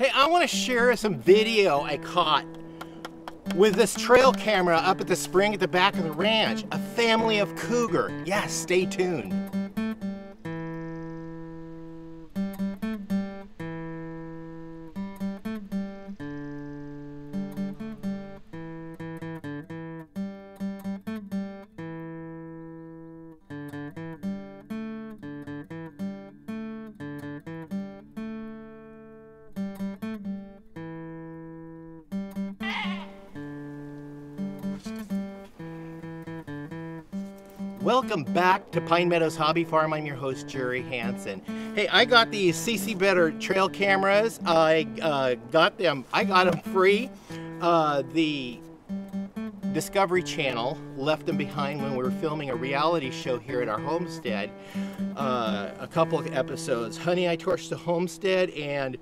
Hey, I want to share some video I caught with this trail camera up at the spring at the back of the ranch. A family of cougar. Yes, stay tuned. Welcome back to Pine Meadows Hobby Farm. I'm your host, Jerry Hanson. Hey, I got these CC Better trail cameras. I uh, got them, I got them free. Uh, the Discovery Channel left them behind when we were filming a reality show here at our homestead. Uh, a couple of episodes, Honey, I Torched the Homestead and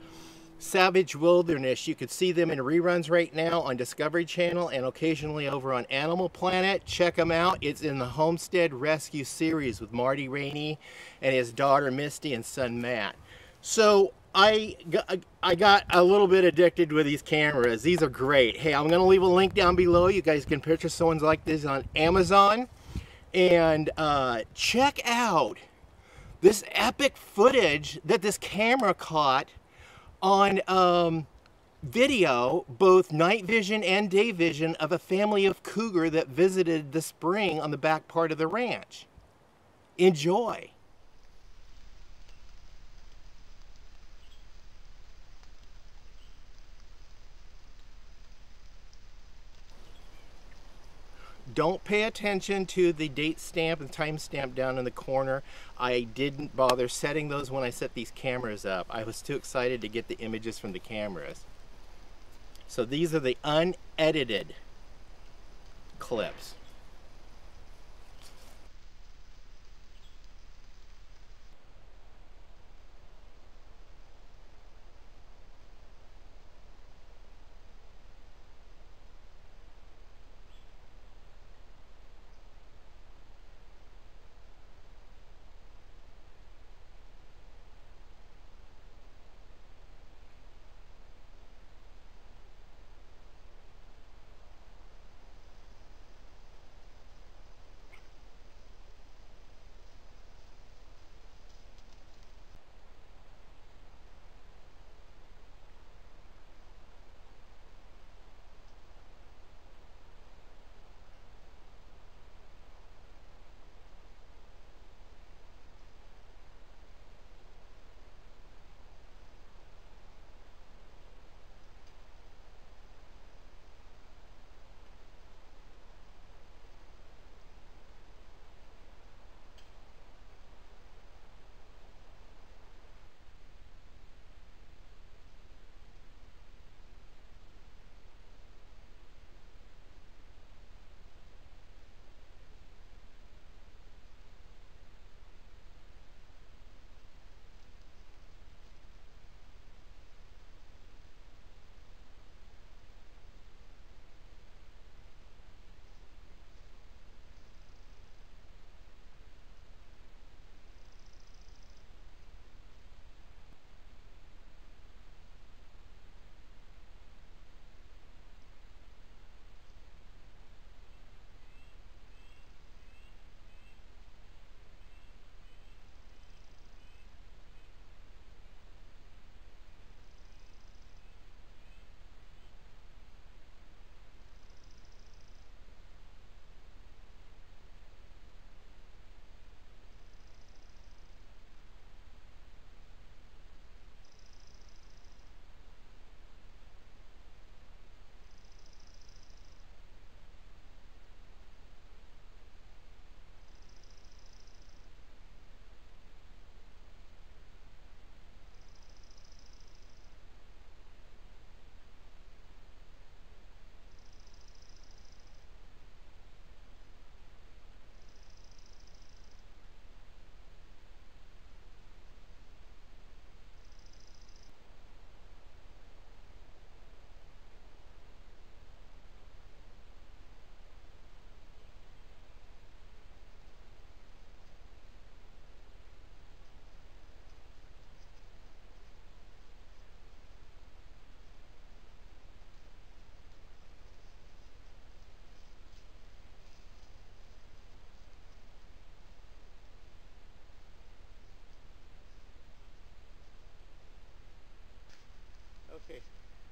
Savage Wilderness. You could see them in reruns right now on Discovery Channel and occasionally over on Animal Planet. Check them out. It's in the Homestead Rescue series with Marty Raney and his daughter Misty and son Matt. So I got, I got a little bit addicted with these cameras. These are great. Hey, I'm going to leave a link down below. You guys can purchase someone's like this on Amazon. And uh, check out this epic footage that this camera caught on um, video, both night vision and day vision, of a family of cougar that visited the spring on the back part of the ranch. Enjoy. Don't pay attention to the date stamp and time stamp down in the corner. I didn't bother setting those when I set these cameras up. I was too excited to get the images from the cameras. So these are the unedited clips.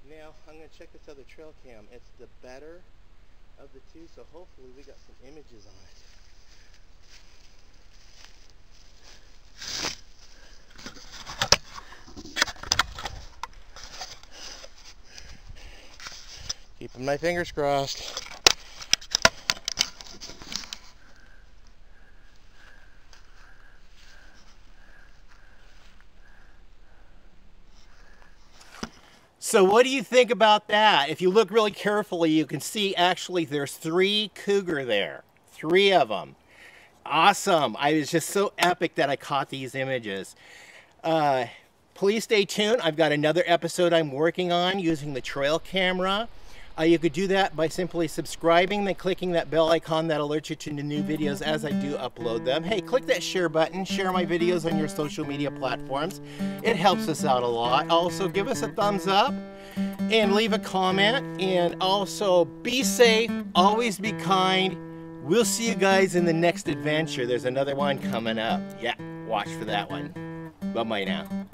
Now I'm going to check this other trail cam. It's the better of the two, so hopefully we got some images on it. Keeping my fingers crossed. So what do you think about that? If you look really carefully, you can see actually there's three cougar there. Three of them. Awesome. I was just so epic that I caught these images. Uh, please stay tuned. I've got another episode I'm working on using the trail camera. Uh, you could do that by simply subscribing, then clicking that bell icon that alerts you to new videos as I do upload them. Hey, click that share button, share my videos on your social media platforms. It helps us out a lot. Also, give us a thumbs up and leave a comment. And also, be safe, always be kind. We'll see you guys in the next adventure. There's another one coming up. Yeah, watch for that one. Bye-bye now.